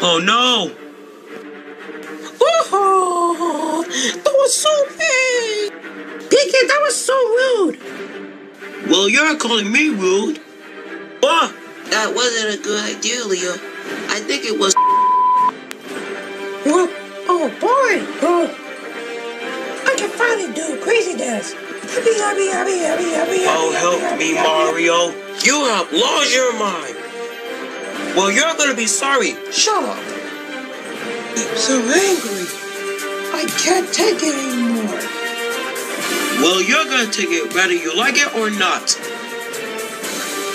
Oh no! Oh, that was so mean. Beacon, that was so rude. Well, you're calling me rude. What? That wasn't a good idea, Leo. I think it was. What? Oh boy. Oh. I can finally do crazy dance. Happy, happy, happy, happy, happy, Oh, happy, help happy, me, happy, Mario. You have lost your mind. Well, you're gonna be sorry. Shut up. I'm so angry. I can't take it anymore. Well, you're gonna take it whether you like it or not.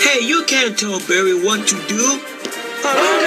Hey, you can't tell Barry what to do. You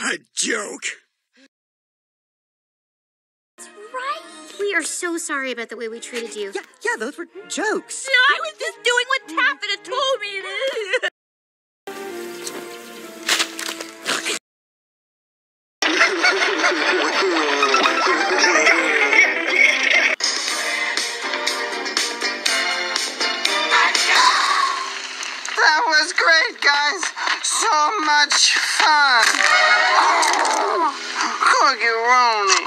a joke. Right? We are so sorry about the way we treated you. Yeah, yeah, those were jokes. I was just doing what Taffeta told me to great, guys. So much fun. Cookie Rooney.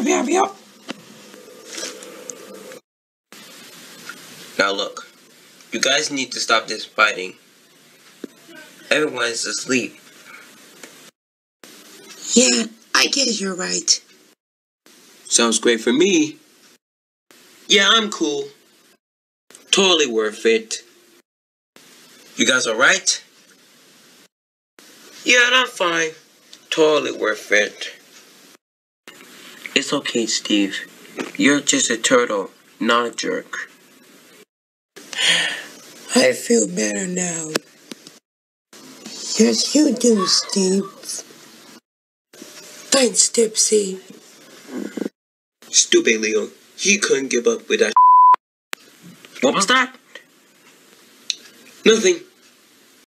Yup, yup. Now look, you guys need to stop this fighting. Everyone's asleep. Yeah, I guess you're right. Sounds great for me. Yeah, I'm cool. Totally worth it. You guys alright? Yeah, I'm fine. Totally worth it. It's okay, Steve. You're just a turtle, not a jerk. I feel better now. Yes, you do, Steve. Thanks, Dipsy. Stupid Leo. He couldn't give up with that. What was that? Nothing.